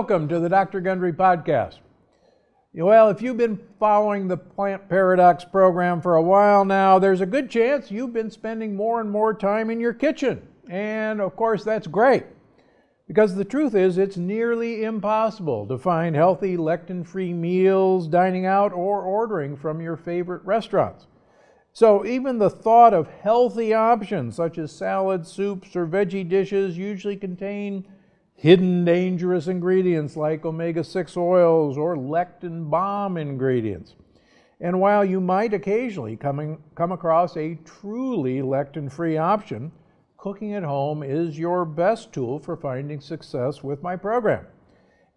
welcome to the Dr. Gundry podcast. Well, if you've been following the Plant Paradox program for a while now, there's a good chance you've been spending more and more time in your kitchen. And of course, that's great. Because the truth is, it's nearly impossible to find healthy, lectin free meals dining out or ordering from your favorite restaurants. So, even the thought of healthy options such as salads, soups, or veggie dishes usually contain hidden dangerous ingredients like omega 6 oils or lectin bomb ingredients. And while you might occasionally come, come across a truly lectin free option, cooking at home is your best tool for finding success with my program.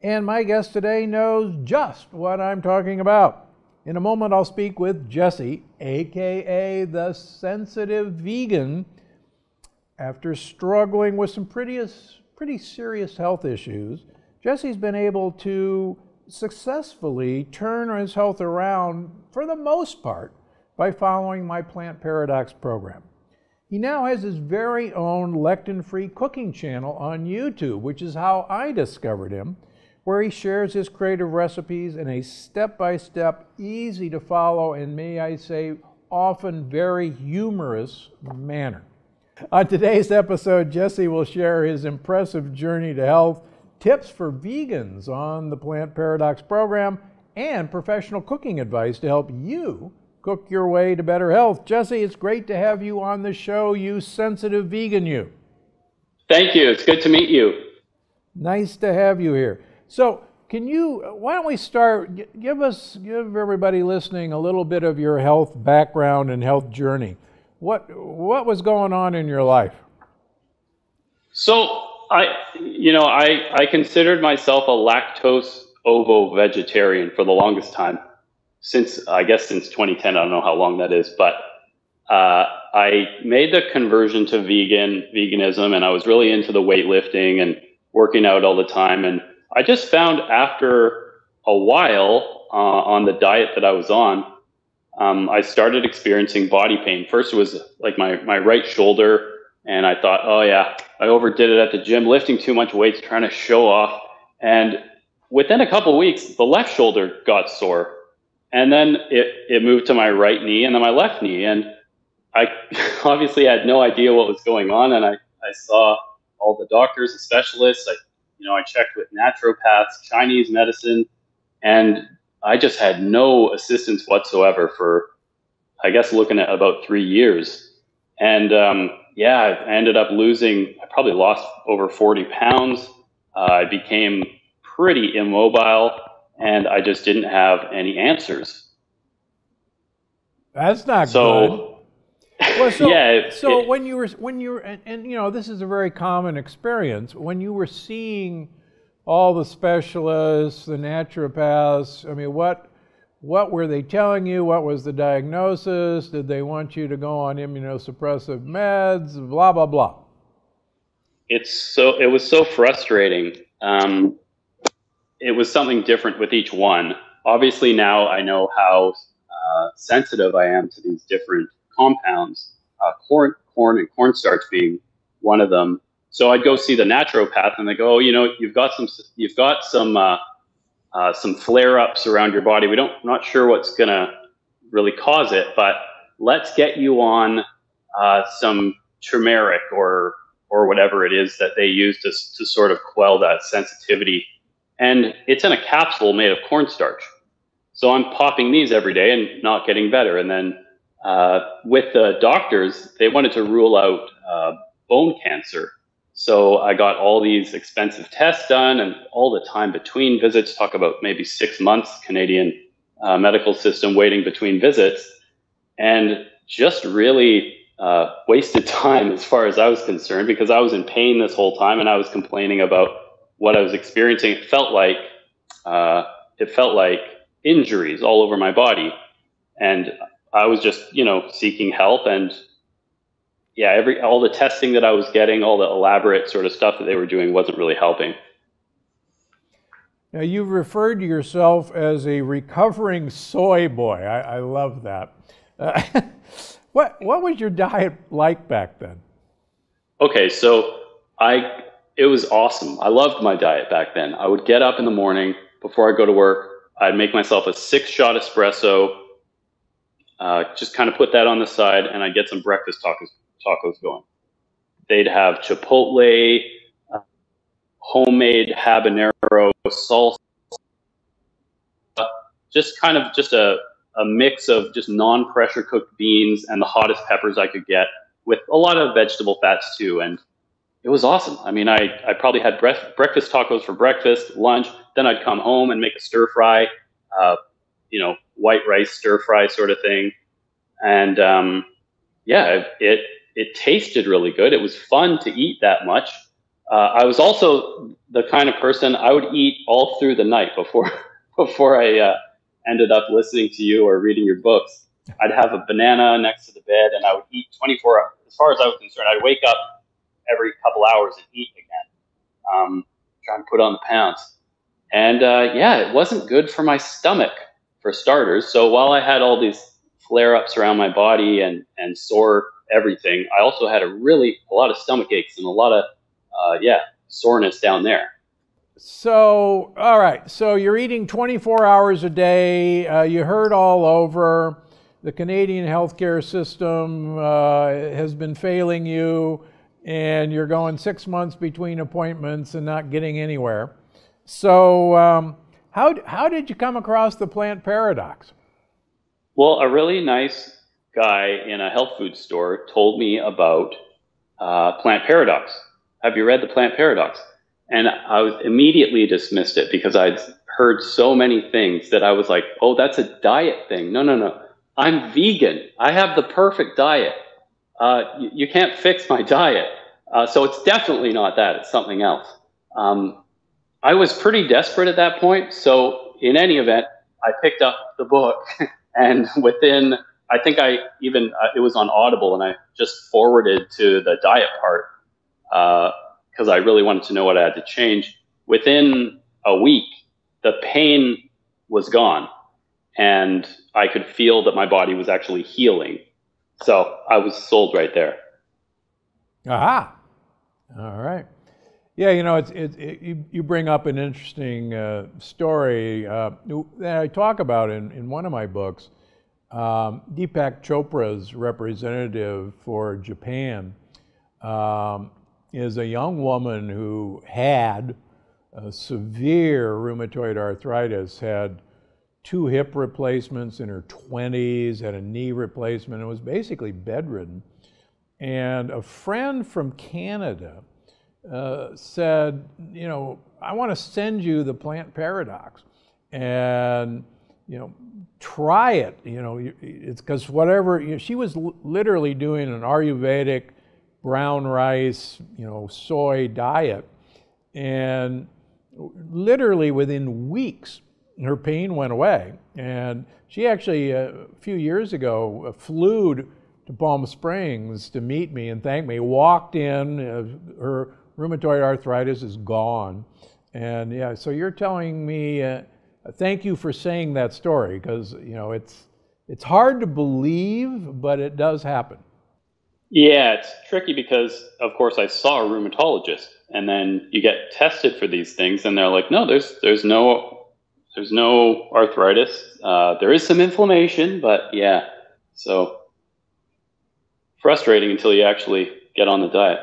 And my guest today knows just what I'm talking about. In a moment, I'll speak with Jesse, aka the sensitive vegan. After struggling with some pretty, pretty serious health issues, Jesse's been able to successfully turn his health around for the most part by following my Plant Paradox program. He now has his very own lectin free cooking channel on YouTube, which is how I discovered him where he shares his creative recipes in a step by step, easy to follow, and may I say, often very humorous manner. On today's episode, Jesse will share his impressive journey to health, tips for vegans on the Plant Paradox program, and professional cooking advice to help you cook your way to better health. Jesse, it's great to have you on the show, you sensitive vegan, you. Thank you. It's good to meet you. Nice to have you here. So, can you, why don't we start, give us, give everybody listening a little bit of your health background and health journey. What, what was going on in your life? So, I, you know, I, I considered myself a lactose ovo vegetarian for the longest time. Since, I guess, since 2010, I don't know how long that is, but uh, I made the conversion to vegan, veganism, and I was really into the weightlifting and working out all the time. And I just found after a while uh, on the diet that I was on, um, I started experiencing body pain. First, it was like my, my right shoulder, and I thought, oh yeah, I overdid it at the gym, lifting too much weights, trying to show off. And within a couple weeks, the left shoulder got sore. And then it, it moved to my right knee and then my left knee. And I obviously had no idea what was going on. And I, I saw all the doctors, the specialists. I you know, I checked with naturopaths, Chinese medicine, and I just had no assistance whatsoever for, I guess, looking at about three years. And um, yeah, I ended up losing, I probably lost over 40 pounds. Uh, I became pretty immobile and I just didn't have any answers. That's not so, good. Well, so, yeah. so it, when you were when you were and, and, you know this is a very common experience when you were seeing all the specialists, the naturopaths. I mean, what what were they telling you? What was the diagnosis? Did they want you to go on immunosuppressive meds? Blah blah blah. It's so it was so frustrating. Um, it was something different with each one. Obviously, now I know how uh, sensitive I am to these different compounds, uh, corn, corn and cornstarch being one of them. So I'd go see the naturopath, and they go, oh, you know, you've got some, you've got some, uh, uh, some flare-ups around your body. We don't, not sure what's gonna really cause it, but let's get you on uh, some turmeric or or whatever it is that they use to to sort of quell that sensitivity. And it's in a capsule made of cornstarch. So I'm popping these every day and not getting better. And then uh, with the doctors, they wanted to rule out uh, bone cancer. So I got all these expensive tests done and all the time between visits, talk about maybe six months Canadian uh, medical system waiting between visits, and just really uh, wasted time as far as I was concerned because I was in pain this whole time and I was complaining about what I was experiencing. It felt like uh, it felt like injuries all over my body, and I was just, you know, seeking help and yeah, every all the testing that I was getting, all the elaborate sort of stuff that they were doing wasn't really helping. Now you've referred to yourself as a recovering soy boy. I, I love that. Uh, what what was your diet like back then? Okay, so I it was awesome. I loved my diet back then. I would get up in the morning before I go to work. I'd make myself a six shot espresso, uh, just kind of put that on the side, and I'd get some breakfast tacos, tacos going. They'd have chipotle, uh, homemade habanero salsa, just kind of just a, a mix of just non-pressure cooked beans and the hottest peppers I could get with a lot of vegetable fats too. And it was awesome. I mean, I, I probably had bref- breakfast tacos for breakfast, lunch. Then I'd come home and make a stir fry, uh, you know, white rice stir fry sort of thing. And um, yeah, it it tasted really good. It was fun to eat that much. Uh, I was also the kind of person I would eat all through the night before before I uh, ended up listening to you or reading your books. I'd have a banana next to the bed, and I would eat 24 hours. As far as I was concerned, I'd wake up every couple hours and eat again, um, trying to put on the pounds. And uh, yeah, it wasn't good for my stomach, for starters. So while I had all these flare ups around my body and, and sore everything, I also had a really a lot of stomach aches and a lot of uh, yeah soreness down there. So, all right. So you're eating 24 hours a day. Uh, you heard all over the Canadian healthcare system uh, has been failing you and you're going six months between appointments and not getting anywhere. So, um, how, how did you come across the plant paradox? Well, a really nice guy in a health food store told me about uh, plant paradox. Have you read the plant paradox? And I was immediately dismissed it because I'd heard so many things that I was like, oh, that's a diet thing. No, no, no. I'm vegan. I have the perfect diet uh, you, you, can't fix my diet. Uh, so it's definitely not that. It's something else. Um, I was pretty desperate at that point. So in any event, I picked up the book, and within, I think I even uh, it was on Audible, and I just forwarded to the diet part because uh, I really wanted to know what I had to change. Within a week, the pain was gone, and I could feel that my body was actually healing so I was sold right there. Aha. All right. Yeah, you know, it's, it, it, you, you bring up an interesting uh, story uh, that I talk about in, in one of my books. Um, Deepak Chopra's representative for Japan um, is a young woman who had severe rheumatoid arthritis, had two hip replacements in her 20s, had a knee replacement, and was basically bedridden. And a friend from Canada uh, said, You know, I want to send you the plant paradox. And, you know, try it. You know, it's because whatever, you know, she was literally doing an Ayurvedic brown rice, you know, soy diet. And literally within weeks, her pain went away. And she actually, uh, a few years ago, uh, flew to Palm Springs to meet me and thank me. Walked in, uh, her rheumatoid arthritis is gone. And yeah, so you're telling me, uh, thank you for saying that story because, you know, it's, it's hard to believe, but it does happen. Yeah, it's tricky because, of course, I saw a rheumatologist, and then you get tested for these things, and they're like, "No, there's there's no there's no arthritis. Uh, there is some inflammation, but yeah, so frustrating until you actually get on the diet.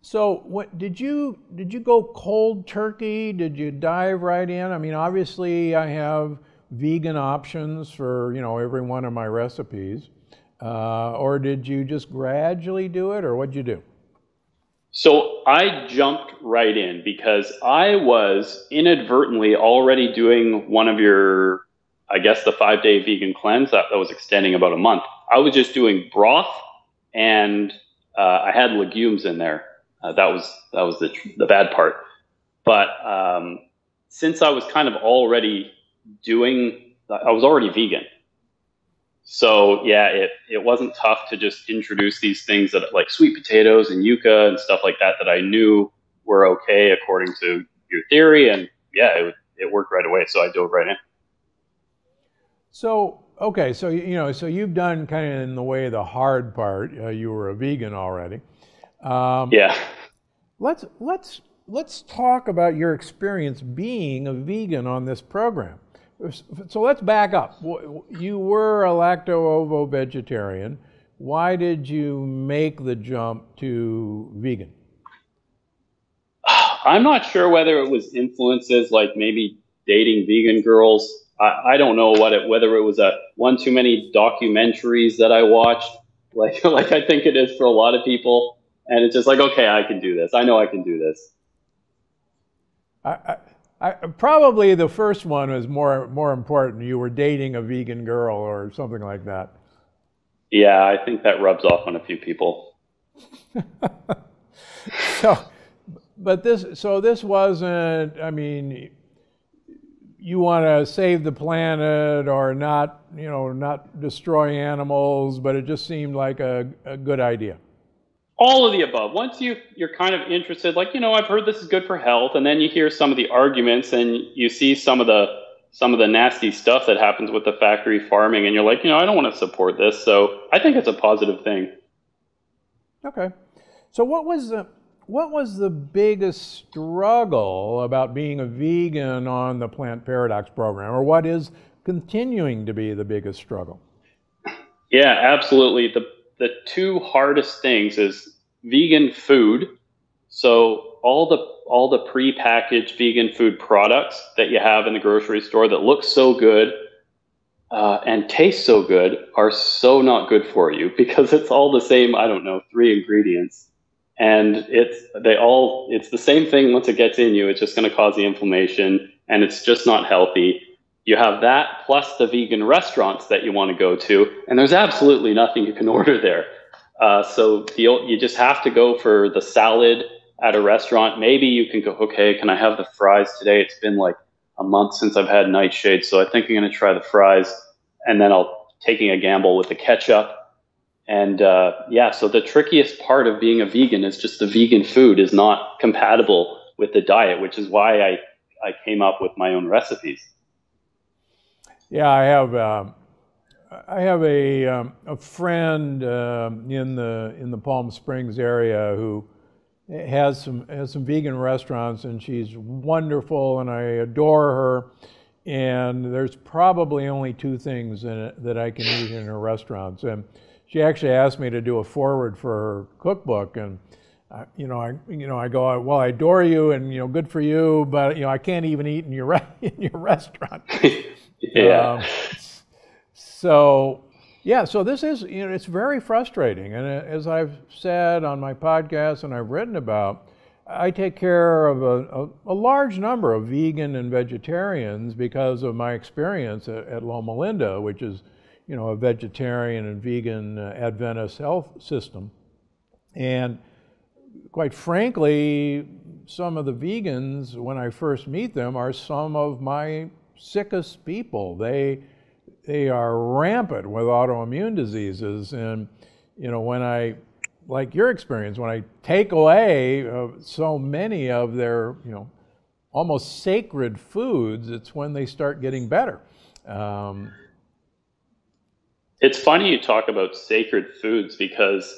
So, what did you did you go cold turkey? Did you dive right in? I mean, obviously, I have vegan options for you know every one of my recipes, uh, or did you just gradually do it, or what'd you do? So I jumped right in because I was inadvertently already doing one of your, I guess, the five day vegan cleanse that, that was extending about a month. I was just doing broth and uh, I had legumes in there. Uh, that was that was the the bad part. But um, since I was kind of already doing, I was already vegan. So yeah, it, it wasn't tough to just introduce these things that like sweet potatoes and yucca and stuff like that that I knew were okay according to your theory, and yeah, it, it worked right away. So I dove right in. So okay, so you know, so you've done kind of in the way the hard part. Uh, you were a vegan already. Um, yeah. let's let's let's talk about your experience being a vegan on this program. So let's back up. You were a lacto-ovo vegetarian. Why did you make the jump to vegan? I'm not sure whether it was influences like maybe dating vegan girls. I, I don't know what it whether it was a one too many documentaries that I watched, like like I think it is for a lot of people. And it's just like, okay, I can do this. I know I can do this. I, I, probably the first one was more more important. You were dating a vegan girl or something like that. Yeah, I think that rubs off on a few people. so, but this so this wasn't. I mean, you want to save the planet or not, you know, not destroy animals, but it just seemed like a, a good idea all of the above. Once you you're kind of interested, like you know, I've heard this is good for health, and then you hear some of the arguments, and you see some of the some of the nasty stuff that happens with the factory farming, and you're like, you know, I don't want to support this. So I think it's a positive thing. Okay, so what was the what was the biggest struggle about being a vegan on the Plant Paradox program, or what is continuing to be the biggest struggle? Yeah, absolutely. The the two hardest things is vegan food. So all the all the pre-packaged vegan food products that you have in the grocery store that look so good uh, and taste so good are so not good for you because it's all the same. I don't know three ingredients, and it's they all it's the same thing. Once it gets in you, it's just going to cause the inflammation, and it's just not healthy. You have that plus the vegan restaurants that you want to go to, and there's absolutely nothing you can order there. Uh, so you just have to go for the salad at a restaurant. Maybe you can go, okay, can I have the fries today? It's been like a month since I've had nightshade, so I think I'm going to try the fries, and then I'll taking a gamble with the ketchup. And uh, yeah, so the trickiest part of being a vegan is just the vegan food is not compatible with the diet, which is why I, I came up with my own recipes. Yeah, I have. Uh, I have a um, a friend uh, in the in the Palm Springs area who has some has some vegan restaurants, and she's wonderful, and I adore her. And there's probably only two things that I can eat in her restaurants, and she actually asked me to do a foreword for her cookbook, and you know, I you know I go well, I adore you, and you know, good for you, but you know, I can't even eat in your in your restaurant. Yeah. Um, so, yeah, so this is, you know, it's very frustrating. And uh, as I've said on my podcast and I've written about, I take care of a, a, a large number of vegan and vegetarians because of my experience at, at Loma Linda, which is, you know, a vegetarian and vegan uh, Adventist health system. And quite frankly, some of the vegans, when I first meet them, are some of my sickest people. They they are rampant with autoimmune diseases, and you know when I like your experience when I take away uh, so many of their you know almost sacred foods, it's when they start getting better. Um, it's funny you talk about sacred foods because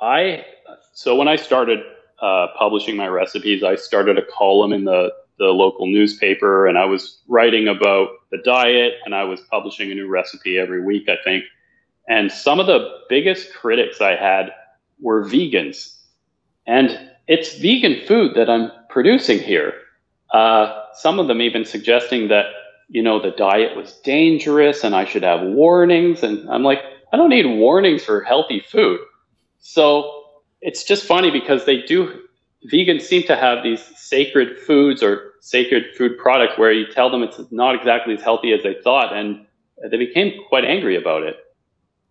I so when I started uh, publishing my recipes, I started a column in the the local newspaper and I was writing about the diet and I was publishing a new recipe every week, I think. And some of the biggest critics I had were vegans. And it's vegan food that I'm producing here. Uh, some of them even suggesting that, you know, the diet was dangerous and I should have warnings. And I'm like, I don't need warnings for healthy food. So it's just funny because they do vegans seem to have these sacred foods or sacred food products where you tell them it's not exactly as healthy as they thought, and they became quite angry about it.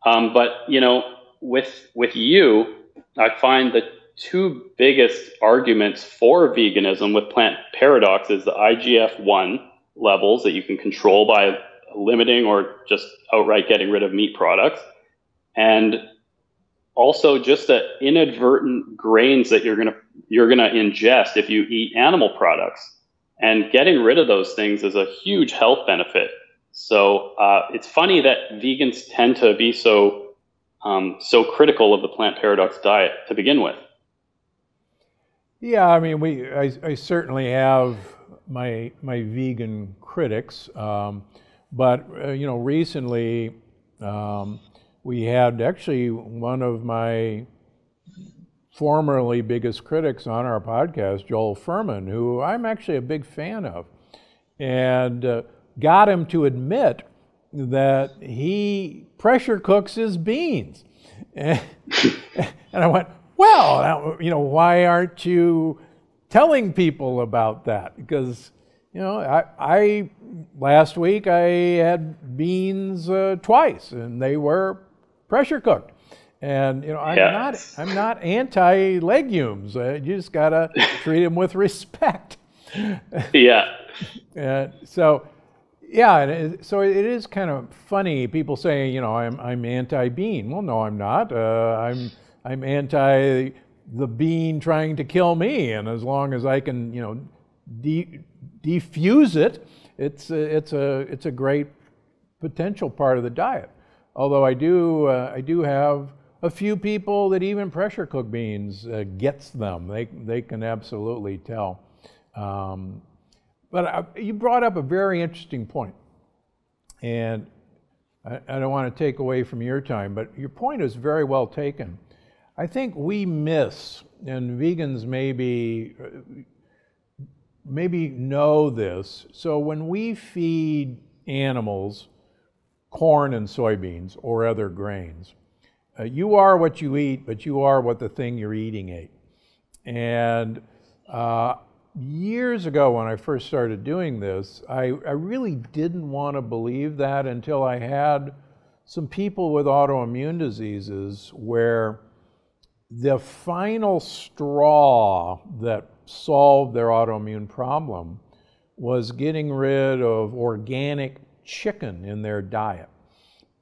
Um, but you know, with with you, I find the two biggest arguments for veganism with plant paradox is the IGF one levels that you can control by limiting or just outright getting rid of meat products, and also just the inadvertent grains that you're going to you're going to ingest if you eat animal products. And getting rid of those things is a huge health benefit. So uh, it's funny that vegans tend to be so um, so critical of the plant paradox diet to begin with. Yeah, I mean, we I, I certainly have my my vegan critics, um, but uh, you know, recently um, we had actually one of my formerly biggest critics on our podcast, Joel Fuhrman, who I'm actually a big fan of, and uh, got him to admit that he pressure cooks his beans. And, I went, well, you know, why aren't you telling people about that? Because, you know, I, I last week I had beans uh, twice and they were pressure cooked. And you know, I'm not I'm not anti legumes. Uh, you just gotta treat them with respect. yeah. And so, yeah, it, so it is kind of funny. People say, you know, I'm I'm anti bean. Well, no, I'm not. Uh, I'm I'm anti the bean trying to kill me, and as long as I can, you know, de- defuse it, it's a, it's a it's a great potential part of the diet. Although I do uh, I do have a few people that even pressure cook beans uh, gets them. They they can absolutely tell. Um, but I, you brought up a very interesting point, and I, I don't want to take away from your time, but your point is very well taken. I think we miss, and vegans maybe maybe know this. So when we feed animals corn and soybeans or other grains, uh, you are what you eat, but you are what the thing you're eating ate. And uh, years ago, when I first started doing this, I, I really didn't want to believe that until I had some people with autoimmune diseases where the final straw that solved their autoimmune problem was getting rid of organic chicken in their diet.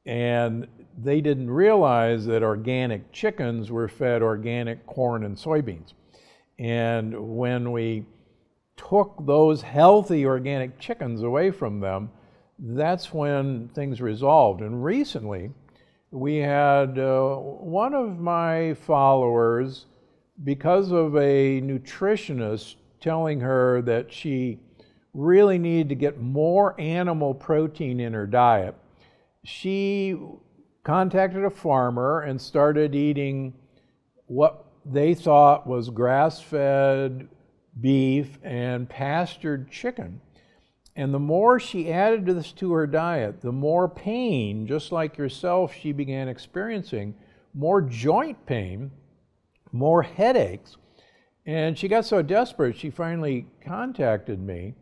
And they didn't realize that organic chickens were fed organic corn and soybeans. And when we took those healthy organic chickens away from them, that's when things resolved. And recently, we had uh, one of my followers, because of a nutritionist telling her that she really needed to get more animal protein in her diet, she contacted a farmer and started eating what they thought was grass fed beef and pastured chicken. And the more she added this to her diet, the more pain, just like yourself, she began experiencing, more joint pain, more headaches. And she got so desperate, she finally contacted me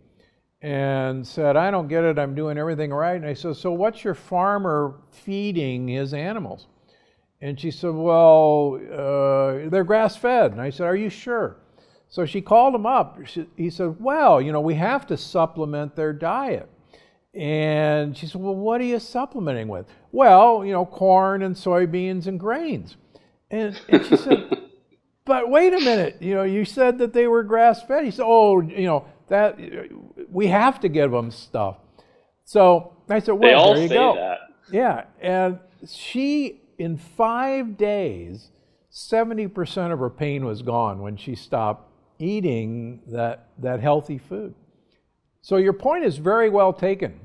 and said, I don't get it, I'm doing everything right. And I said, So what's your farmer feeding his animals? And she said, Well, uh, they're grass fed. And I said, Are you sure? So she called him up. She, he said, Well, you know, we have to supplement their diet. And she said, Well, what are you supplementing with? Well, you know, corn and soybeans and grains. And, and she said, But wait a minute, you know, you said that they were grass fed. He said, Oh, you know, that we have to give them stuff. So I said, Well, there you go. That. Yeah. And she, in five days, 70% of her pain was gone when she stopped eating that, that healthy food. So your point is very well taken.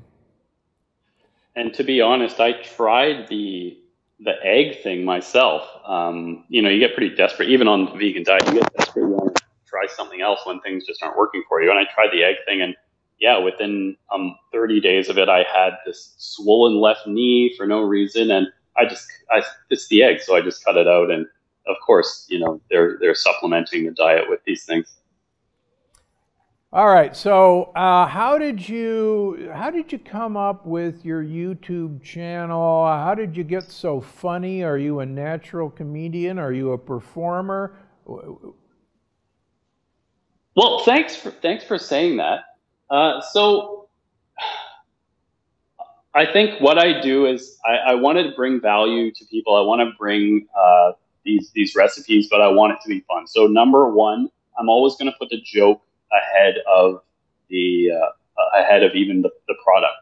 And to be honest, I tried the the egg thing myself. Um, you know, you get pretty desperate, even on the vegan diet. You get desperate. You want to try something else when things just aren't working for you. And I tried the egg thing, and yeah, within um, 30 days of it, I had this swollen left knee for no reason, and I just I it's the egg, so I just cut it out, and of course, you know, they're they're supplementing the diet with these things. All right. So, uh, how did you how did you come up with your YouTube channel? How did you get so funny? Are you a natural comedian? Are you a performer? Well, thanks for thanks for saying that. Uh, so, I think what I do is I, I want to bring value to people. I want to bring uh, these these recipes, but I want it to be fun. So number one, I'm always going to put the joke ahead of the uh, ahead of even the, the product.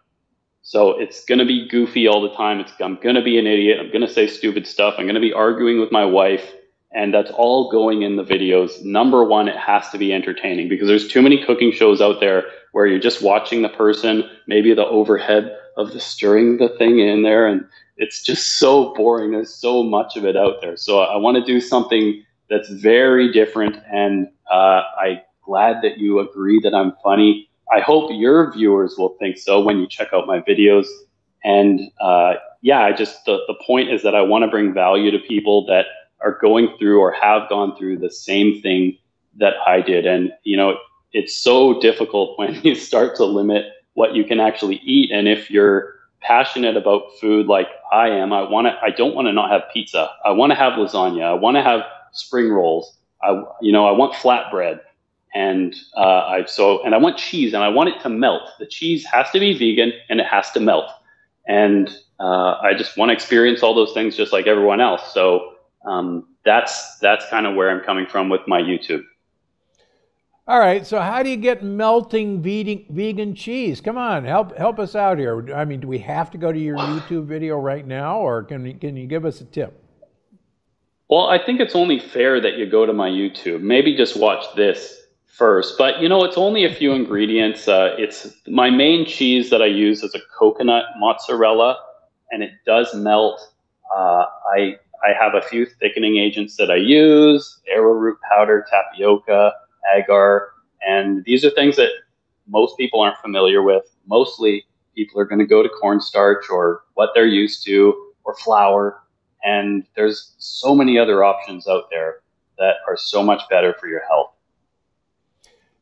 So it's going to be goofy all the time. It's I'm going to be an idiot. I'm going to say stupid stuff. I'm going to be arguing with my wife, and that's all going in the videos. Number one, it has to be entertaining because there's too many cooking shows out there where you're just watching the person, maybe the overhead of the stirring the thing in there, and it's just so boring. There's so much of it out there. So I want to do something that's very different, and uh, I'm glad that you agree that I'm funny. I hope your viewers will think so when you check out my videos. And uh, yeah, I just the, the point is that I want to bring value to people that are going through or have gone through the same thing that I did. And you know, it's so difficult when you start to limit what you can actually eat. And if you're passionate about food like I am, I want to. I don't want to not have pizza. I want to have lasagna. I want to have spring rolls. I, you know, I want flatbread, and uh, I so and I want cheese, and I want it to melt. The cheese has to be vegan, and it has to melt. And uh, I just want to experience all those things just like everyone else. So um, that's that's kind of where I'm coming from with my YouTube. All right. So how do you get melting vegan, vegan cheese? Come on, help help us out here. I mean, do we have to go to your YouTube video right now, or can can you give us a tip? Well, I think it's only fair that you go to my YouTube. Maybe just watch this first. But you know, it's only a few ingredients. Uh, it's my main cheese that I use is a coconut mozzarella, and it does melt. Uh, I I have a few thickening agents that I use: arrowroot powder, tapioca, agar, and these are things that most people aren't familiar with. Mostly, people are going to go to cornstarch or what they're used to, or flour and there's so many other options out there that are so much better for your health.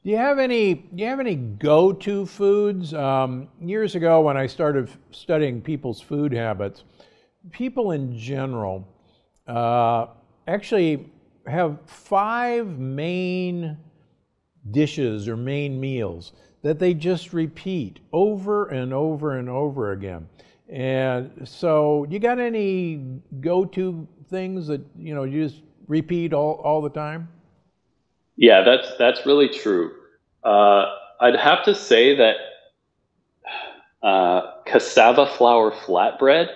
Do you have any? Do you have any go-to foods? Um, years ago, when I started studying people's food habits, people in general uh, actually have five main dishes or main meals that they just repeat over and over and over again. And so, you got any go-to things that you know you just repeat all, all the time? Yeah, that's that's really true. Uh, I'd have to say that uh, cassava flour flatbread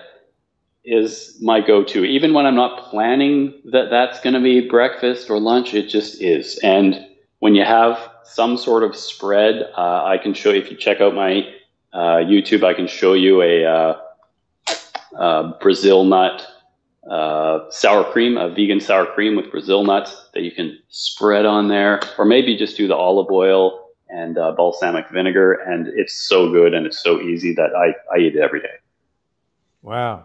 is my go-to. Even when I'm not planning that that's going to be breakfast or lunch, it just is. And when you have some sort of spread, uh, I can show you. If you check out my uh, YouTube, I can show you a uh, uh, Brazil nut uh, sour cream, a vegan sour cream with Brazil nuts that you can spread on there, or maybe just do the olive oil and uh, balsamic vinegar, and it's so good and it's so easy that I, I eat it every day. Wow.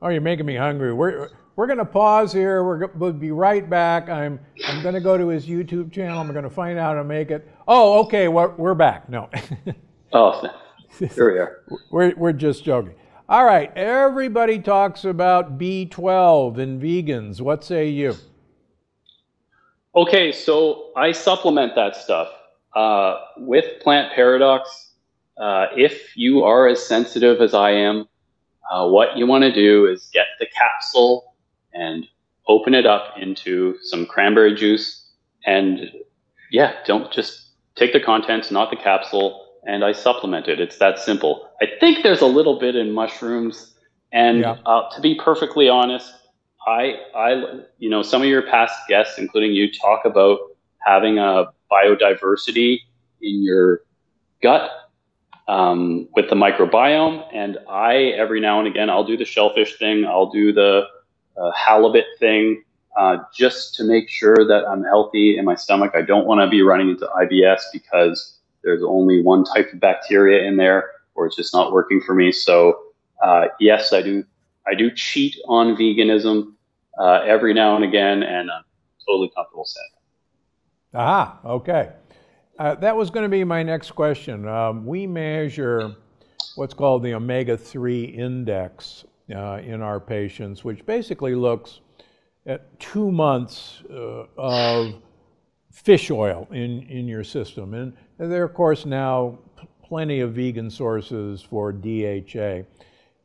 Oh, you're making me hungry. We're we're going to pause here. We're go- we'll be right back. I'm I'm going to go to his YouTube channel. I'm going to find out how to make it. Oh, okay. We're, we're back. No. oh, here we are. We're we're just joking. All right, everybody talks about B12 in vegans. What say you? Okay, so I supplement that stuff uh, with Plant Paradox. Uh, if you are as sensitive as I am, uh, what you want to do is get the capsule and open it up into some cranberry juice. And yeah, don't just take the contents, not the capsule and I supplement it. It's that simple. I think there's a little bit in mushrooms, and yeah. uh, to be perfectly honest, I, I, you know, some of your past guests, including you, talk about having a biodiversity in your gut um, with the microbiome, and I every now and again I'll do the shellfish thing, I'll do the uh, halibut thing, uh, just to make sure that I'm healthy in my stomach. I don't want to be running into IBS because there's only one type of bacteria in there, or it's just not working for me. So uh, yes, I do. I do cheat on veganism uh, every now and again, and I'm totally comfortable saying. It. Ah, okay. Uh, that was going to be my next question. Um, we measure what's called the omega 3 index uh, in our patients, which basically looks at two months uh, of fish oil in, in your system. And there are, of course, now plenty of vegan sources for DHA.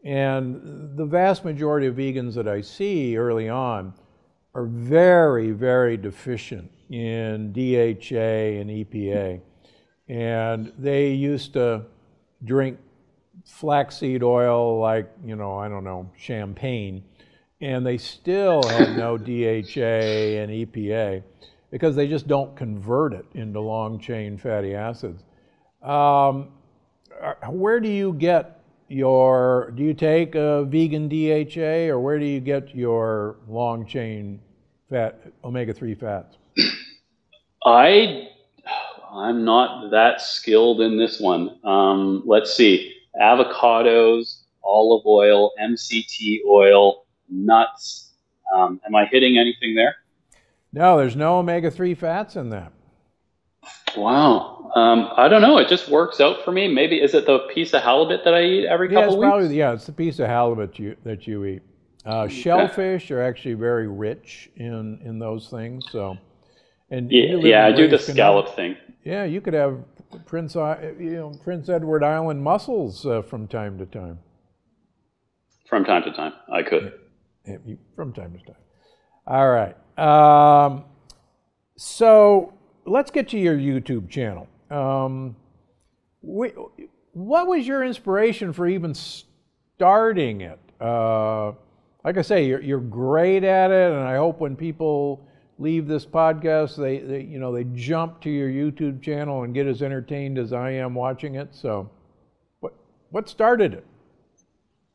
And the vast majority of vegans that I see early on are very, very deficient in DHA and EPA. And they used to drink flaxseed oil like, you know, I don't know, champagne. and they still had no DHA and EPA because they just don't convert it into long chain fatty acids. Um, uh, where do you get your, do you take a vegan DHA or where do you get your long chain fat, omega 3 fats? I, I'm not that skilled in this one. Um, let's see avocados, olive oil, MCT oil, nuts. Um, am I hitting anything there? No, there's no omega 3 fats in that. Wow. Um, I don't know. It just works out for me. Maybe is it the piece of halibut that I eat every yeah, couple it's probably, weeks? Yeah, it's the piece of halibut you, that you eat. Uh, shellfish are actually very rich in, in those things. So, and yeah, yeah, I do the scallop thing. Yeah, you could have Prince, you know, Prince Edward Island mussels uh, from time to time. From time to time, I could. Yeah, from time to time. All right. Um, so let's get to your YouTube channel. Um, we, what was your inspiration for even starting it? Uh, like I say, you're, you're great at it, and I hope when people leave this podcast, they, they, you know they jump to your YouTube channel and get as entertained as I am watching it. So, what what started it?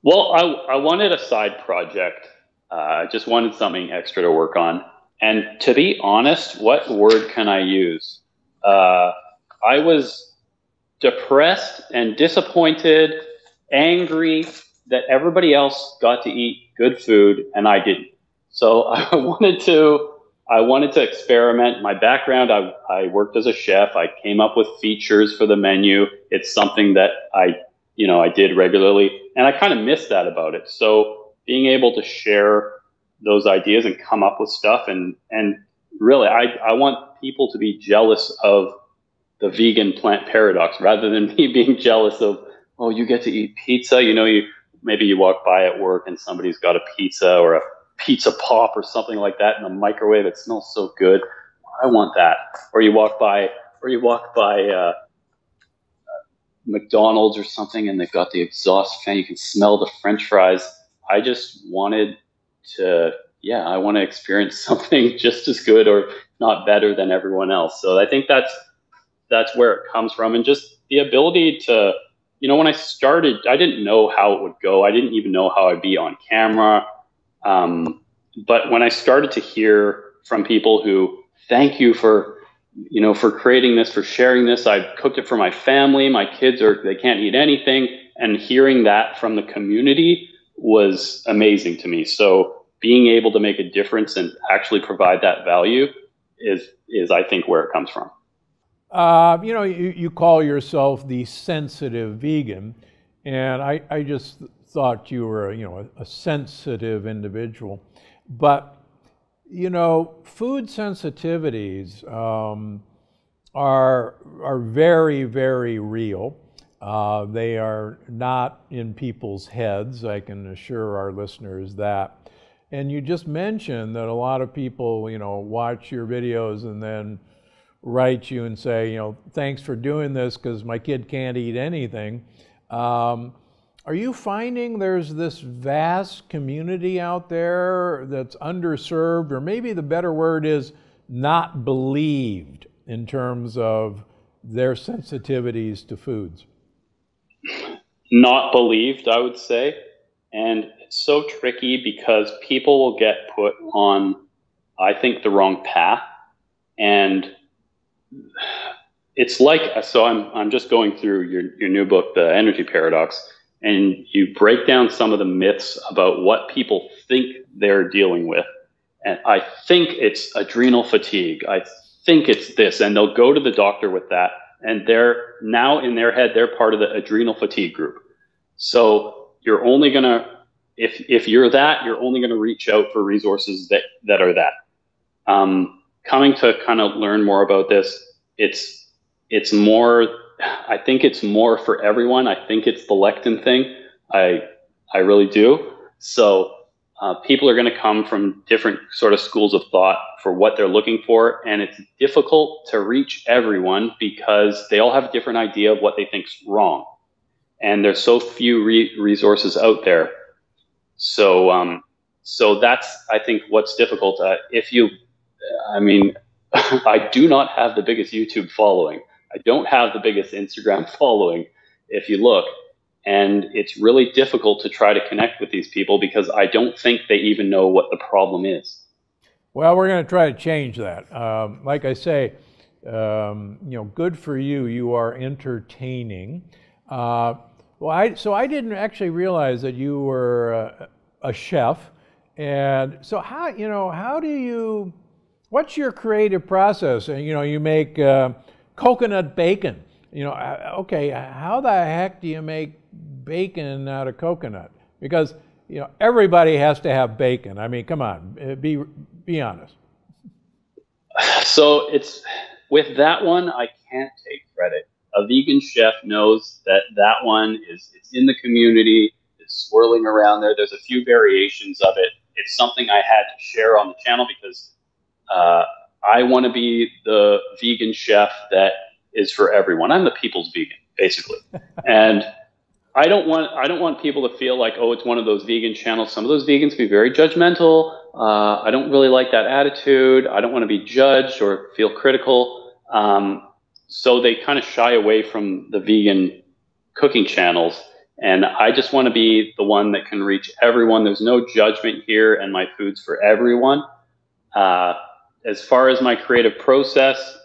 Well, I I wanted a side project. Uh, I just wanted something extra to work on. And to be honest, what word can I use? Uh, I was depressed and disappointed, angry that everybody else got to eat good food and I didn't. So I wanted to I wanted to experiment. My background, I, I worked as a chef. I came up with features for the menu. It's something that I, you know, I did regularly, and I kind of missed that about it. So being able to share those ideas and come up with stuff, and and really, I I want people to be jealous of the vegan plant paradox rather than me being jealous of oh you get to eat pizza. You know, you maybe you walk by at work and somebody's got a pizza or a pizza pop or something like that in the microwave. It smells so good. I want that. Or you walk by, or you walk by uh, McDonald's or something, and they've got the exhaust fan. You can smell the French fries. I just wanted to, yeah, I want to experience something just as good or not better than everyone else. So I think that's that's where it comes from, and just the ability to, you know, when I started, I didn't know how it would go. I didn't even know how I'd be on camera. Um, but when I started to hear from people who thank you for you know for creating this for sharing this. I cooked it for my family. My kids are they can't eat anything. And hearing that from the community was amazing to me. So being able to make a difference and actually provide that value is is i think where it comes from. Uh, you know you, you call yourself the sensitive vegan. And i, I just thought you were, you know, a, a sensitive individual. But, you know, food sensitivities um, are, are very, very real. Uh, they are not in people's heads, I can assure our listeners that. And you just mentioned that a lot of people, you know, watch your videos and then write you and say, you know, thanks for doing this because my kid can't eat anything. Um, are you finding there's this vast community out there that's underserved, or maybe the better word is not believed in terms of their sensitivities to foods? Not believed, I would say. And it's so tricky because people will get put on, I think, the wrong path. And it's like, so I'm, I'm just going through your, your new book, The Energy Paradox and you break down some of the myths about what people think they're dealing with. And I think it's adrenal fatigue. I think it's this. And they'll go to the doctor with that. And they're now in their head, they're part of the adrenal fatigue group. So you're only going to, if, if you're that, you're only going to reach out for resources that, that are that. Um, coming to kind of learn more about this, it's, it's more I think it's more for everyone. I think it's the lectin thing. I I really do. So uh, people are going to come from different sort of schools of thought for what they're looking for, and it's difficult to reach everyone because they all have a different idea of what they think's wrong, and there's so few re- resources out there. So um, so that's I think what's difficult. Uh, if you, I mean, I do not have the biggest YouTube following. I don't have the biggest Instagram following. If you look, and it's really difficult to try to connect with these people because I don't think they even know what the problem is. Well, we're going to try to change that. Um, like I say, um, you know, good for you. You are entertaining. Uh, well, I, so I didn't actually realize that you were a, a chef. And so how, you know, how do you, what's your creative process? And, you know, you make uh, coconut bacon. You know, uh, okay, how the heck do you make bacon out of coconut? Because, you know, everybody has to have bacon. I mean, come on, uh, be, be honest. So it's, with that one, I can't take credit. A vegan chef knows that that one is it's in the community, it's swirling around there. There's a few variations of it. It's something I had to share on the channel because uh, I want to be the vegan chef that is for everyone. I'm the people's vegan, basically, and I don't want I don't want people to feel like oh it's one of those vegan channels. Some of those vegans be very judgmental. Uh, I don't really like that attitude. I don't want to be judged or feel critical. Um, so they kind of shy away from the vegan cooking channels. And I just want to be the one that can reach everyone. There's no judgment here, and my food's for everyone. Uh, as far as my creative process,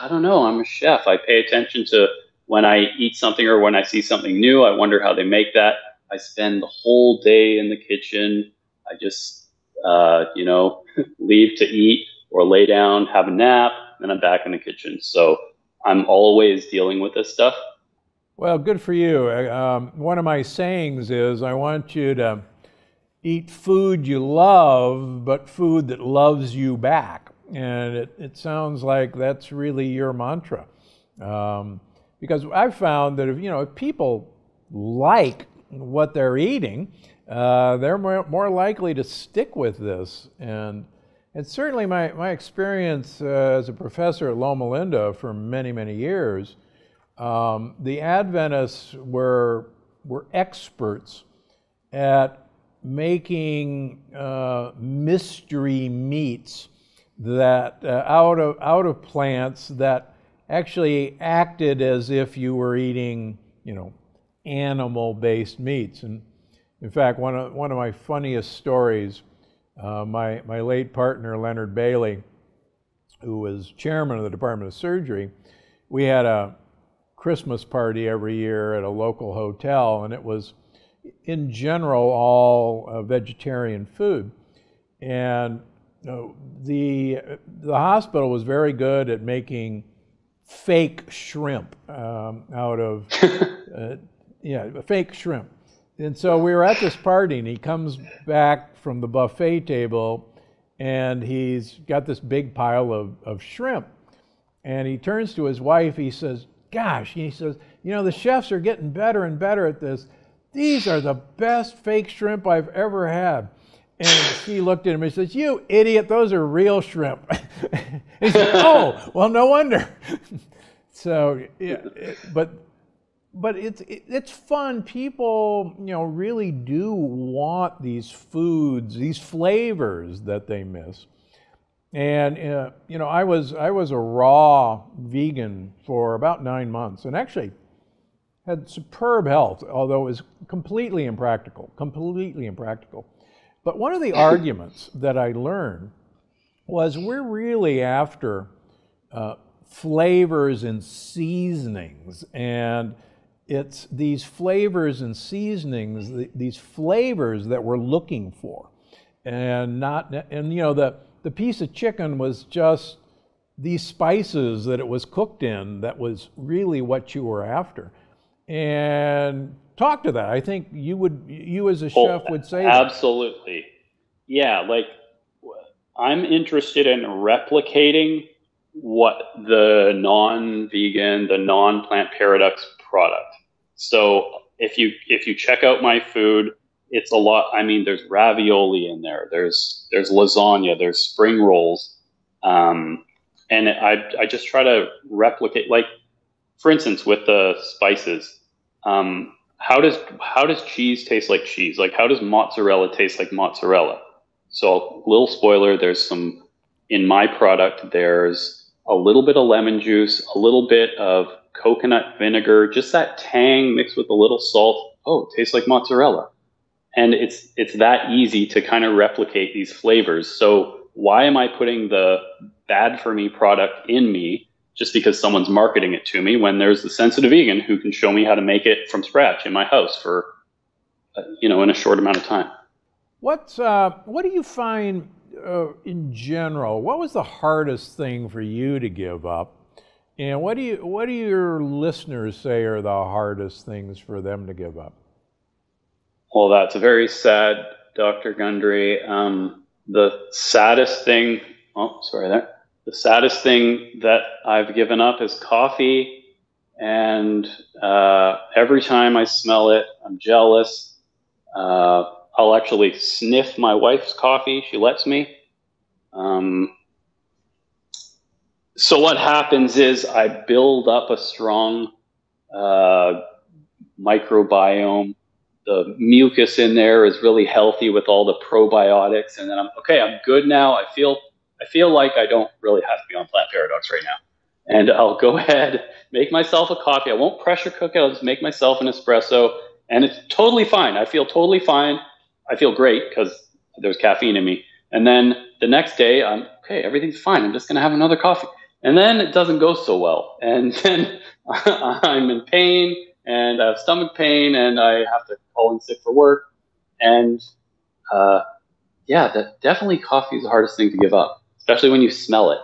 I don't know. I'm a chef. I pay attention to when I eat something or when I see something new. I wonder how they make that. I spend the whole day in the kitchen. I just, uh, you know, leave to eat or lay down, have a nap, and I'm back in the kitchen. So I'm always dealing with this stuff. Well, good for you. Um, one of my sayings is I want you to eat food you love, but food that loves you back. And it, it sounds like that's really your mantra. Um, because I've found that if, you know, if people like what they're eating, uh, they're more, more likely to stick with this. And and certainly my, my experience uh, as a professor at Loma Linda for many, many years, um, the Adventists were, were experts at making uh, mystery meats that uh, out, of, out of plants that actually acted as if you were eating, you know, animal-based meats. And in fact, one of, one of my funniest stories uh, my, my late partner, Leonard Bailey, who was chairman of the Department of Surgery, we had a Christmas party every year at a local hotel, and it was, in general, all uh, vegetarian food. And uh, the, the hospital was very good at making fake shrimp um, out of, uh, yeah, fake shrimp. And so we were at this party, and he comes back from the buffet table, and he's got this big pile of, of shrimp. And he turns to his wife, he says, Gosh, he says, You know, the chefs are getting better and better at this. These are the best fake shrimp I've ever had. And she looked at him and says, You idiot, those are real shrimp. he said, Oh, well, no wonder. so, yeah, but but it's it's fun. People, you know, really do want these foods, these flavors that they miss. And uh, you know, I was I was a raw vegan for about nine months, and actually had superb health, although it was completely impractical, completely impractical. But one of the arguments that I learned was we're really after uh, flavors and seasonings and it's these flavors and seasonings, these flavors that we're looking for. And not, and you know, the, the piece of chicken was just these spices that it was cooked in that was really what you were after. And talk to that. I think you would, you as a oh, chef would say absolutely. That. Yeah, like I'm interested in replicating what the non-vegan, the non-plant paradox product. So if you if you check out my food, it's a lot. I mean, there's ravioli in there. There's there's lasagna. There's spring rolls, um, and I I just try to replicate. Like for instance, with the spices, um, how does how does cheese taste like cheese? Like how does mozzarella taste like mozzarella? So a little spoiler, there's some in my product. There's a little bit of lemon juice, a little bit of coconut vinegar, just that tang mixed with a little salt. Oh, it tastes like mozzarella. And it's it's that easy to kind of replicate these flavors. So why am I putting the bad for me product in me just because someone's marketing it to me when there's the sensitive vegan who can show me how to make it from scratch in my house for uh, you know in a short amount of time. what uh, what do you find uh, in general? What was the hardest thing for you to give up? And what do you what do your listeners say are the hardest things for them to give up? Well, that's a very sad, Dr. Gundry. Um, the saddest thing. Oh, sorry there. The saddest thing that I've given up is coffee, and uh, every time I smell it, I'm jealous. Uh, I'll actually sniff my wife's coffee. She lets me. Um, so what happens is I build up a strong uh, microbiome. The mucus in there is really healthy with all the probiotics, and then I'm okay. I'm good now. I feel I feel like I don't really have to be on Plant Paradox right now, and I'll go ahead make myself a coffee. I won't pressure cook it. I'll just make myself an espresso, and it's totally fine. I feel totally fine. I feel great because there's caffeine in me. And then the next day, I'm okay. Everything's fine. I'm just gonna have another coffee and then it doesn't go so well. And then I'm in pain and I have stomach pain and I have to call in sick for work. And uh, yeah, that definitely coffee is the hardest thing to give up, especially when you smell it.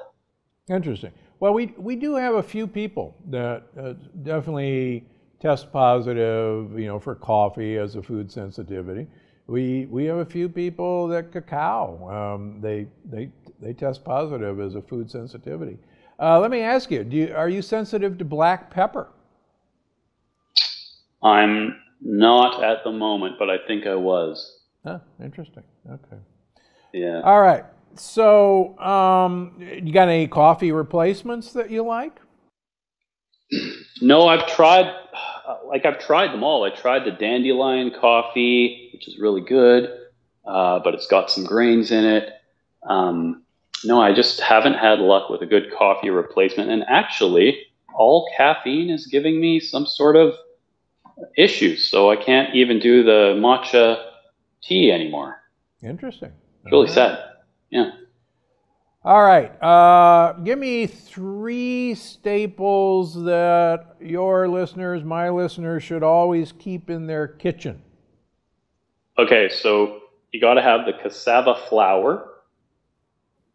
Interesting. Well, we, we do have a few people that uh, definitely test positive, you know, for coffee as a food sensitivity. We, we have a few people that cacao, um, they, they, they test positive as a food sensitivity. Uh, let me ask you, you, are you sensitive to black pepper? I'm not at the moment, but I think I was. Huh, interesting. Okay. Yeah. All right. So, um, you got any coffee replacements that you like? No, I've tried. Like I've tried them all. I tried the dandelion coffee, which is really good, uh, but it's got some grains in it. Um, no, I just haven't had luck with a good coffee replacement. And actually, all caffeine is giving me some sort of issues. So I can't even do the matcha tea anymore. Interesting. It's really sad. Yeah. All right. Uh, give me three staples that your listeners, my listeners, should always keep in their kitchen. Okay, so you got to have the cassava flour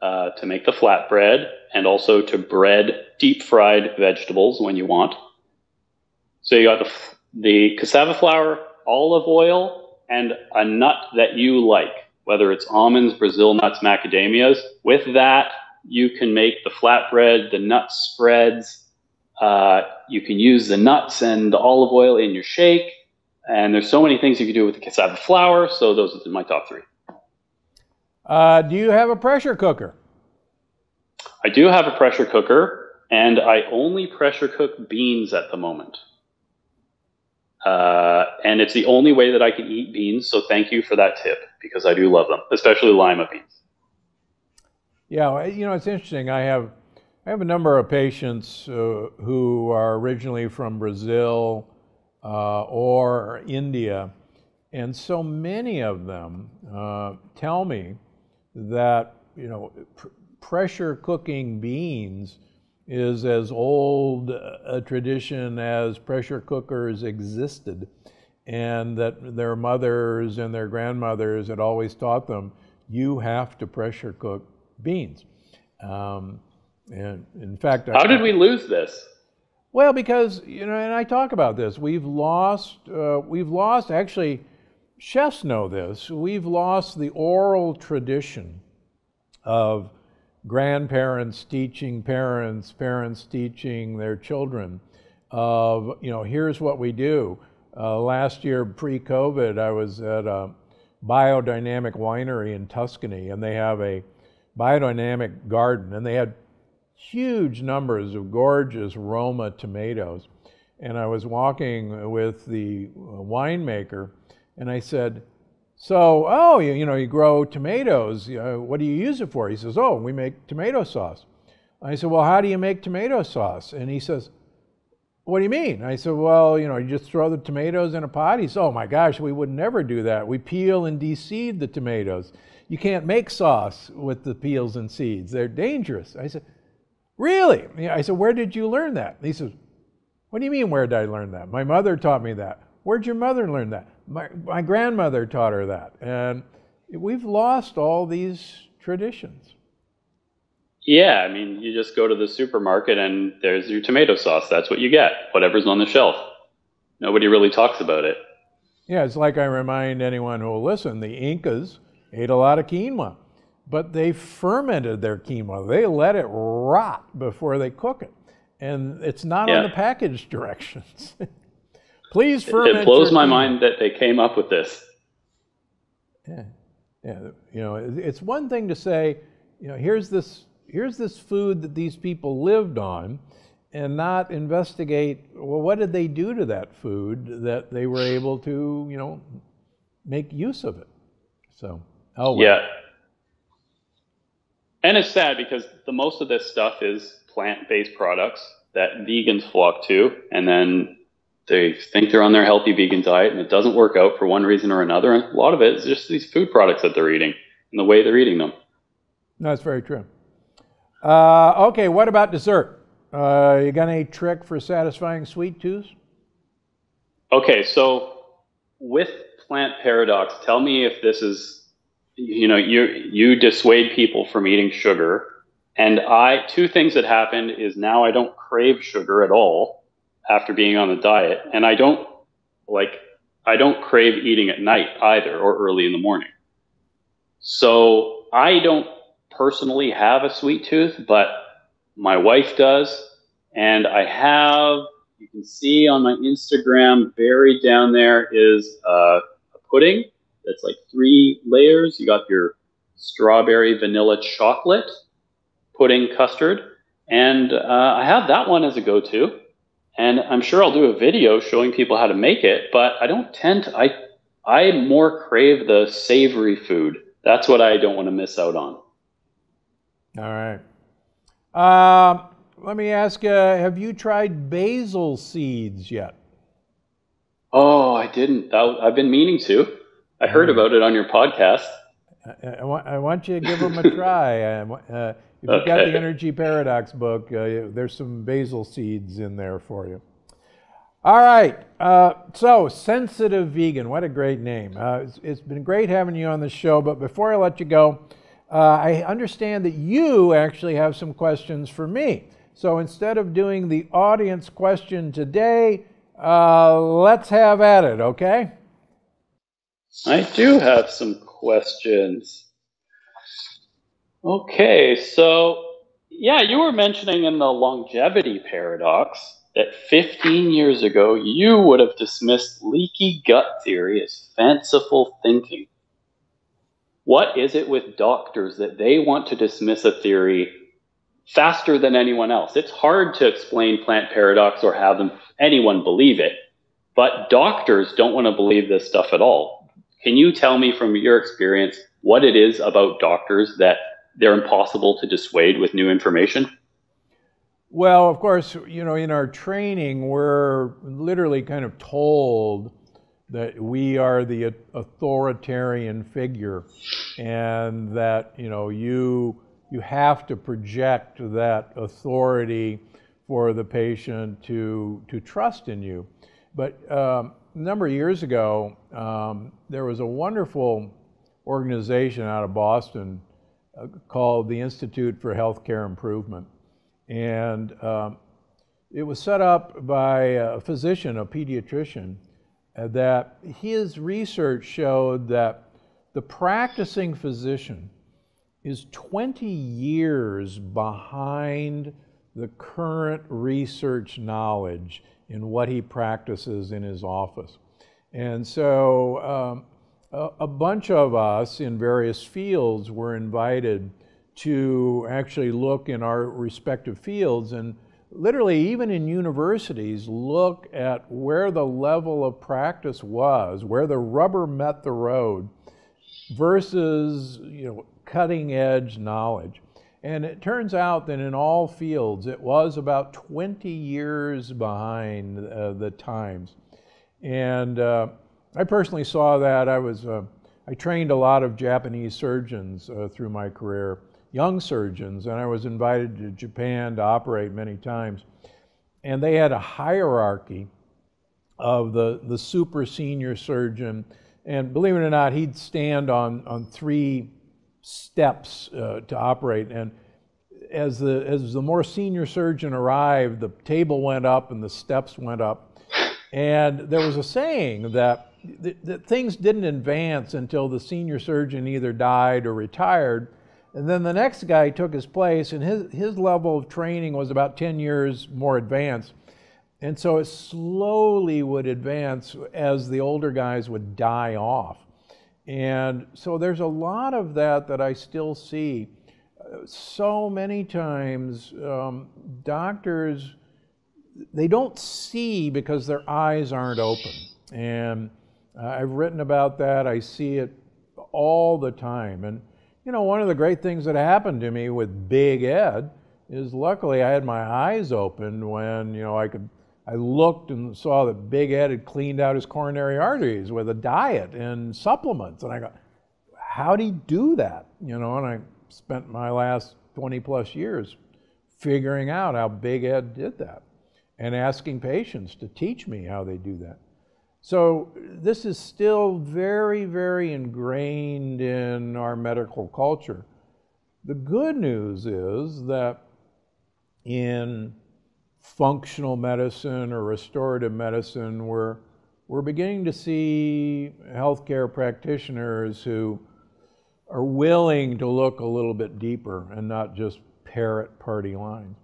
uh, to make the flatbread and also to bread deep fried vegetables when you want. So you got the, the cassava flour, olive oil, and a nut that you like, whether it's almonds, Brazil nuts, macadamias. With that, you can make the flatbread, the nut spreads. Uh, you can use the nuts and the olive oil in your shake. And there's so many things you can do with the cassava flour. So those are my top three. Uh, do you have a pressure cooker? I do have a pressure cooker, and I only pressure cook beans at the moment. Uh, and it's the only way that I can eat beans. So thank you for that tip because I do love them, especially lima beans. Yeah, you know it's interesting. I have I have a number of patients uh, who are originally from Brazil uh, or India, and so many of them uh, tell me that you know pr- pressure cooking beans is as old a tradition as pressure cookers existed, and that their mothers and their grandmothers had always taught them you have to pressure cook beans. Um, and in fact, how I, did we lose this? Well, because you know, and I talk about this. We've lost. Uh, we've lost actually chefs know this. We've lost the oral tradition of grandparents teaching parents, parents teaching their children of, you know, here's what we do. Uh, last year, pre COVID, I was at a biodynamic winery in Tuscany, and they have a biodynamic garden, and they had huge numbers of gorgeous Roma tomatoes. and I was walking with the winemaker, and I said, "So, oh, you, you know, you grow tomatoes. You know, what do you use it for?" He says, "Oh, we make tomato sauce." I said, "Well, how do you make tomato sauce?" And he says, "What do you mean?" I said, "Well, you know, you just throw the tomatoes in a pot." He said, "Oh my gosh, we would never do that. We peel and deseed the tomatoes. You can't make sauce with the peels and seeds. They're dangerous." I said, "Really?" I said, "Where did you learn that?" He says, what do you mean, where did I learn that? My mother taught me that. Where'd your mother learn that? My, my grandmother taught her that. And we've lost all these traditions. Yeah, I mean, you just go to the supermarket and there's your tomato sauce. That's what you get, whatever's on the shelf. Nobody really talks about it. Yeah, it's like I remind anyone who will listen the Incas ate a lot of quinoa, but they fermented their quinoa. They let it rot before they cook it and it's not yeah. on the package directions. Please ferment. It blows my mind that they came up with this. Yeah, yeah. You know, it's one thing to say, you know, here's this here's this food that these people lived on, and not investigate. Well, what did they do to that food that they were able to, you know, make use of it? So, oh well. yeah. And it's sad because the most of this stuff is plant-based products that vegans flock to, and then they think they're on their healthy vegan diet, and it doesn't work out for one reason or another. And a lot of it is just these food products that they're eating and the way they're eating them. No, that's very true. Uh, okay, what about dessert? Uh, you got any trick for satisfying sweet tooth? Okay, so with Plant Paradox, tell me if this is, you know, you you dissuade people from eating sugar and I, two things that happened is now I don't crave sugar at all after being on a diet. And I don't like, I don't crave eating at night either or early in the morning. So I don't personally have a sweet tooth, but my wife does. And I have, you can see on my Instagram, buried down there is a, a pudding that's like three layers. You got your strawberry vanilla chocolate pudding custard. And uh, I have that one as a go-to. And I'm sure I'll do a video showing people how to make it, but I don't tend to, I, I more crave the savory food. That's what I don't want to miss out on. All right. Uh, let me ask you, have you tried basil seeds yet? Oh, I didn't. I've been meaning to. I heard about it on your podcast. I, I, want, I want you to give them a try. Uh, if you've got the Energy Paradox book, uh, there's some basil seeds in there for you. All right. Uh, so, Sensitive Vegan, what a great name. Uh, it's, it's been great having you on the show, but before I let you go, uh, I understand that you actually have some questions for me. So, instead of doing the audience question today, uh, let's have at it, okay? I do have some questions. Okay, so yeah, you were mentioning in the longevity paradox that 15 years ago you would have dismissed leaky gut theory as fanciful thinking. What is it with doctors that they want to dismiss a theory faster than anyone else? It's hard to explain plant paradox or have them, anyone believe it, but doctors don't want to believe this stuff at all. Can you tell me from your experience what it is about doctors that they're impossible to dissuade with new information? Well, of course, you know, in our training, we're literally kind of told that we are the authoritarian figure and that, you know, you, you have to project that authority for the patient to, to trust in you. But um, a number of years ago, um, there was a wonderful organization out of Boston called the Institute for Healthcare Improvement. And um, it was set up by a physician, a pediatrician, uh, that his research showed that the practicing physician is 20 years behind the current research knowledge in what he practices in his office. And so um, a, bunch of us in various fields were invited to actually look in our respective fields and literally, even in universities, look at where the level of practice was, where the rubber met the road, versus you know cutting edge knowledge. And it turns out that in all fields, it was about 20 years behind uh, the times. And uh, I personally saw that. I was uh, I trained a lot of Japanese surgeons uh, through my career, young surgeons, and I was invited to Japan to operate many times. And they had a hierarchy of the, the super senior surgeon. And believe it or not, he'd stand on, on three steps uh, to operate. And as the, as the more senior surgeon arrived, the table went up and the steps went up. And there was a saying that, things didn't advance until the senior surgeon either died or retired. And then the next guy took his place, and his, his level of training was about 10 years more advanced. And so it slowly would advance as the older guys would die off. And so there's a lot of that that I still see. So many times, um, doctors, they don't see because their eyes aren't open. And uh, I've written about that. I see it all the time. And, you know, one of the great things that happened to me with Big Ed is luckily I had my eyes open when, you know, I could I looked and saw that Big Ed had cleaned out his coronary arteries with a diet and supplements. And I go, how'd he do that? You know, and I spent my last 20 plus years figuring out how Big Ed did that and asking patients to teach me how they do that. So this is still very, very ingrained in our medical culture. The good news is that in functional medicine or restorative medicine, we're, we're beginning to see healthcare practitioners who are willing to look a little bit deeper and not just parrot party lines.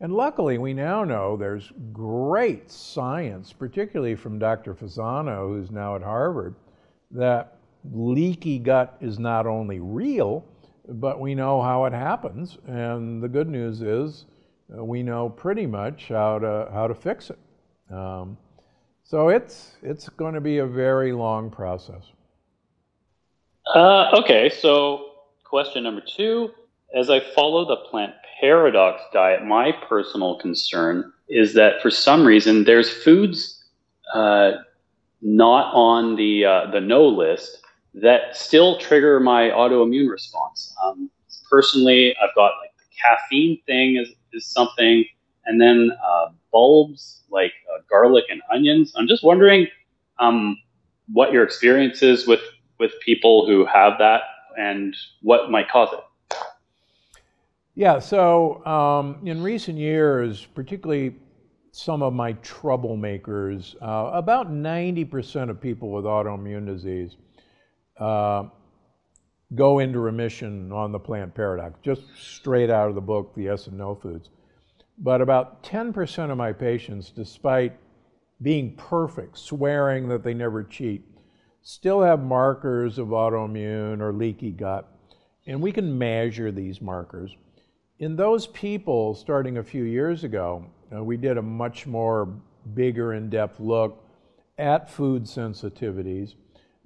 And luckily, we now know there's great science, particularly from Dr. Fasano, who's now at Harvard, that leaky gut is not only real, but we know how it happens. And the good news is uh, we know pretty much how to how to fix it. Um, so it's it's going to be a very long process. Uh, okay, so question number two: As I follow the plant paradox diet, my personal concern is that for some reason there's foods uh, not on the uh, the no list that still trigger my autoimmune response. Um, personally, I've got like the caffeine thing is is something, and then uh, bulbs like uh, garlic and onions. I'm just wondering um, what your experience is with with people who have that, and what might cause it. Yeah, so um, in recent years, particularly some of my troublemakers, uh, about 90% of people with autoimmune disease uh, go into remission on the plant paradox, just straight out of the book, the yes and no foods. But about 10% of my patients, despite being perfect, swearing that they never cheat, still have markers of autoimmune or leaky gut. And we can measure these markers. In those people, starting a few years ago, uh, we did a much more bigger in depth look at food sensitivities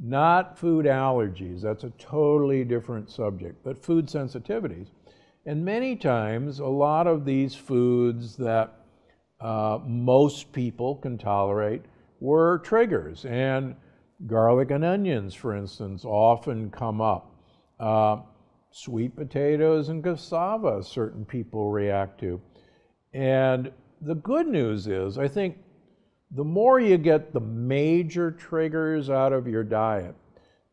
not food allergies, that's a totally different subject, but food sensitivities. And many times, a lot of these foods that uh, most people can tolerate were triggers. And garlic and onions, for instance, often come up. Uh, sweet potatoes and cassava, certain people react to. And the good news is, I think the more you get the major triggers out of your diet,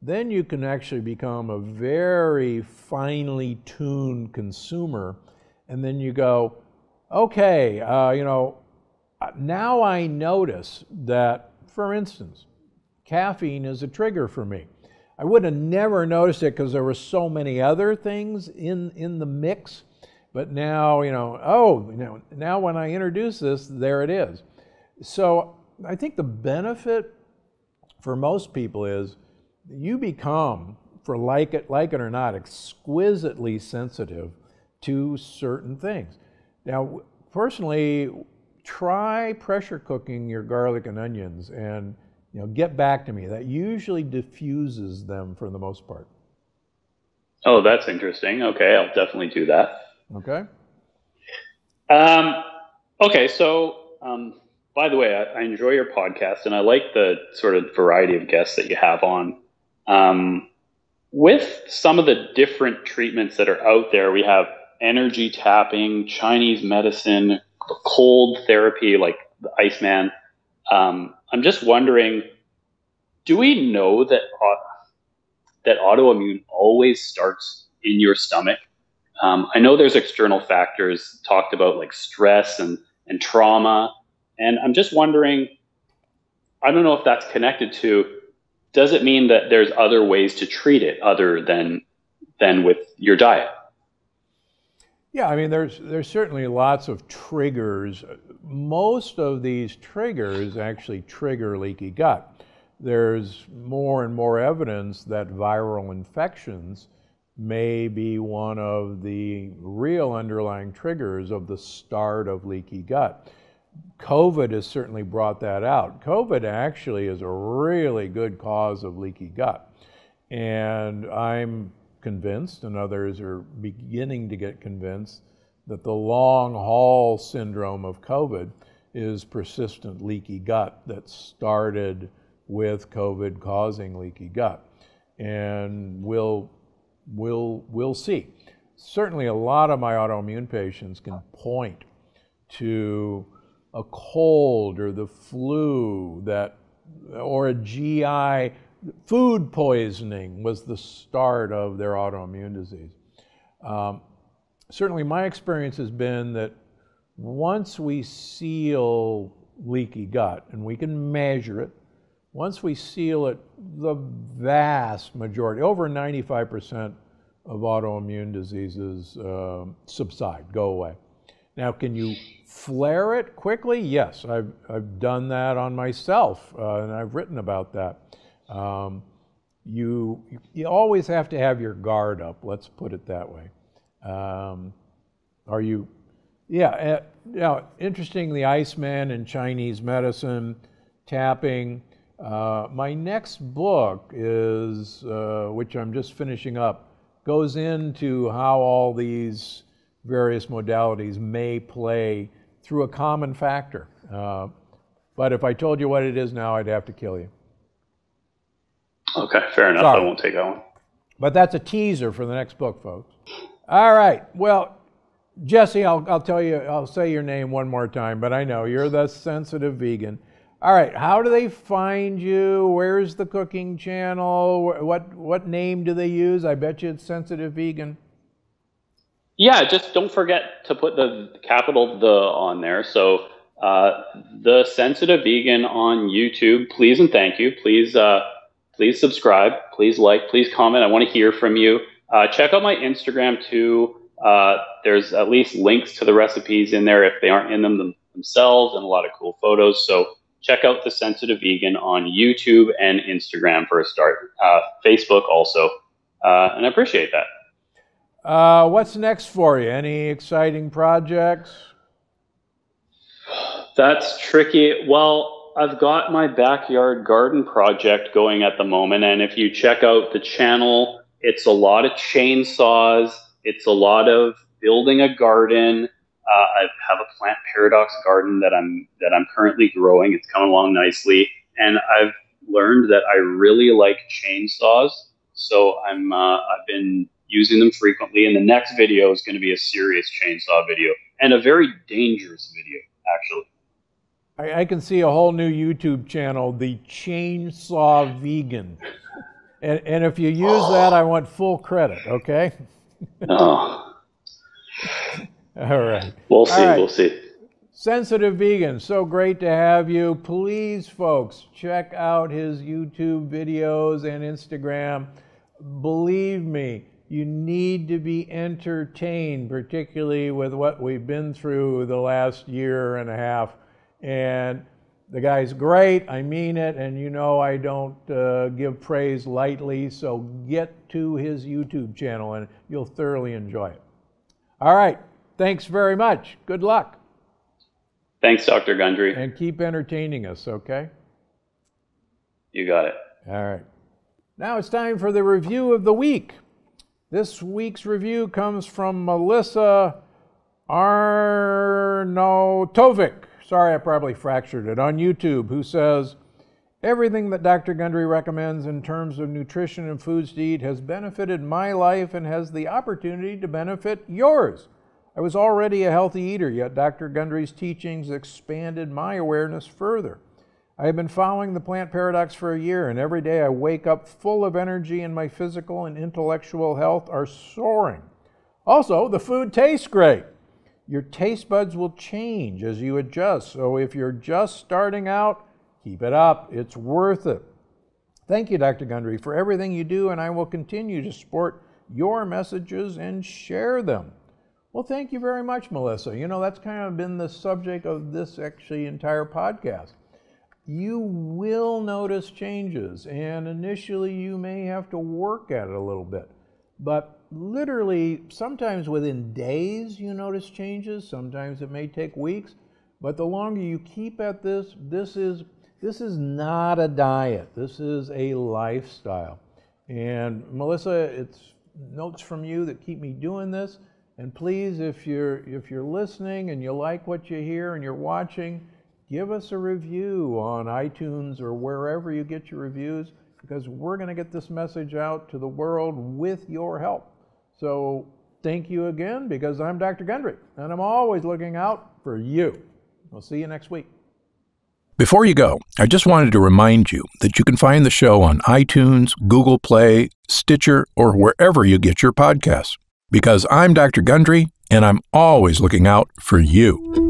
then you can actually become a very finely tuned consumer. And then you go, okay, uh, you know, now I notice that, for instance, caffeine is a trigger for me. I would have never noticed it because there were so many other things in, in the mix. But now, you know, oh, you know, now when I introduce this, there it is. So I think the benefit for most people is you become, for like it, like it or not, exquisitely sensitive to certain things. Now, personally, try pressure cooking your garlic and onions and you know, get back to me. That usually diffuses them for the most part. Oh, that's interesting. Okay, I'll definitely do that. Okay. Um, okay, so um, by the way, I, I, enjoy your podcast and I like the sort of variety of guests that you have on. Um, with some of the different treatments that are out there, we have energy tapping, Chinese medicine, cold therapy like the Iceman. Um, I'm just wondering, do we know that uh, that autoimmune always starts in your stomach? Um, I know there's external factors talked about like stress and and trauma, and I'm just wondering. I don't know if that's connected to. Does it mean that there's other ways to treat it other than than with your diet? Yeah, I mean, there's there's certainly lots of triggers. Most of these triggers actually trigger leaky gut. There's more and more evidence that viral infections may be one of the real underlying triggers of the start of leaky gut. COVID has certainly brought that out. COVID actually is a really good cause of leaky gut. And I'm convinced, and others are beginning to get convinced, that the long haul syndrome of COVID is persistent leaky gut that started with COVID causing leaky gut. And we'll, we'll, we'll see. Certainly, a lot of my autoimmune patients can point to a cold or the flu that, or a GI food poisoning was the start of their autoimmune disease. Um, certainly, my experience has been that once we seal leaky gut, and we can measure it, once we seal it, the vast majority, over 95% of autoimmune diseases uh, subside, go away. Now, can you flare it quickly? Yes, I've, I've done that on myself, uh, and I've written about that. Um, you, you always have to have your guard up, let's put it that way. Um, are you, yeah, uh, yeah, interesting, the Iceman and Chinese medicine, tapping. Uh, my next book is, uh, which I'm just finishing up, goes into how all these various modalities may play through a common factor. Uh, but if I told you what it is now, I'd have to kill you. Okay, fair enough. Sorry. I won't take that one. But that's a teaser for the next book, folks. All right. Well, Jesse, I'll, I'll tell you, I'll say your name one more time, but I know you're the sensitive vegan. All right. How do they find you? Where's the cooking channel? What what name do they use? I bet you it's sensitive vegan. Yeah, just don't forget to put the capital the on there. So uh, the sensitive vegan on YouTube. Please and thank you. Please. Uh, please subscribe, please like, please comment. I want to hear from you. Uh, check out my Instagram too. Uh, there's at least links to the recipes in there if they aren't in them, them themselves and a lot of cool photos. So check out The Sensitive Vegan on YouTube and Instagram for a start. Uh, Facebook also. Uh, and I appreciate that. Uh, what's next for you? Any exciting projects? That's tricky. Well, I've got my backyard garden project going at the moment, and if you check out the channel, it's a lot of chainsaws. It's a lot of building a garden. Uh, I have a plant paradox garden that I'm that I'm currently growing. It's coming along nicely, and I've learned that I really like chainsaws. So I'm uh, I've been using them frequently. And the next video is going to be a serious chainsaw video and a very dangerous video, actually. I, I can see a whole new YouTube channel, the Chainsaw Vegan. And, and if you use that, I want full credit, okay? oh. All right. We'll see. Right. We'll see. Sensitive Vegan, so great to have you. Please, folks, check out his YouTube videos and Instagram. Believe me, you need to be entertained, particularly with what we've been through the last year and a half and the guy's great. I mean it. And you know, I don't uh, give praise lightly. So get to his YouTube channel and you'll thoroughly enjoy it. All right. Thanks very much. Good luck. Thanks, Dr. Gundry. And keep entertaining us, okay? You got it. All right. Now it's time for the review of the week. This week's review comes from Melissa Arnautovic. Sorry, I probably fractured it on YouTube, who says, Everything that Dr. Gundry recommends in terms of nutrition and foods to eat has benefited my life and has the opportunity to benefit yours. I was already a healthy eater, yet Dr. Gundry's teachings expanded my awareness further. I have been following the plant paradox for a year, and every day I wake up full of energy, and my physical and intellectual health are soaring. Also, the food tastes great. Your taste buds will change as you adjust, so if you're just starting out, keep it up. It's worth it. Thank you, Dr. Gundry, for everything you do, and I will continue to support your messages and share them. Well, thank you very much, Melissa. You know, that's kind of been the subject of this actually entire podcast. You will notice changes, and initially you may have to work at it a little bit. But literally, sometimes within days you notice changes, sometimes it may take weeks. But the longer you keep at this, this is this is not a diet. This is a lifestyle. And Melissa, it's notes from you that keep me doing this. And please, if you're, if you're listening and you like what you hear and you're watching, give us a review on iTunes or wherever you get your reviews because we're going to get this message out to the world with your help. So thank you again because I'm Dr. Gundry and I'm always looking out for you. We'll see you next week. Before you go, I just wanted to remind you that you can find the show on iTunes, Google Play, Stitcher, or wherever you get your podcasts because I'm Dr. Gundry and I'm always looking out for you.